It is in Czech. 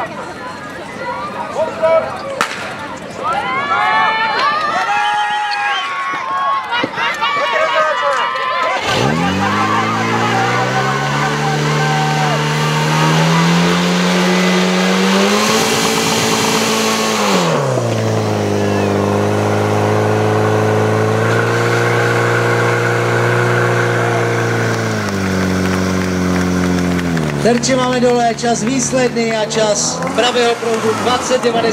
감사합니다. Terči máme dole, čas výsledný a čas pravého proudu 2090.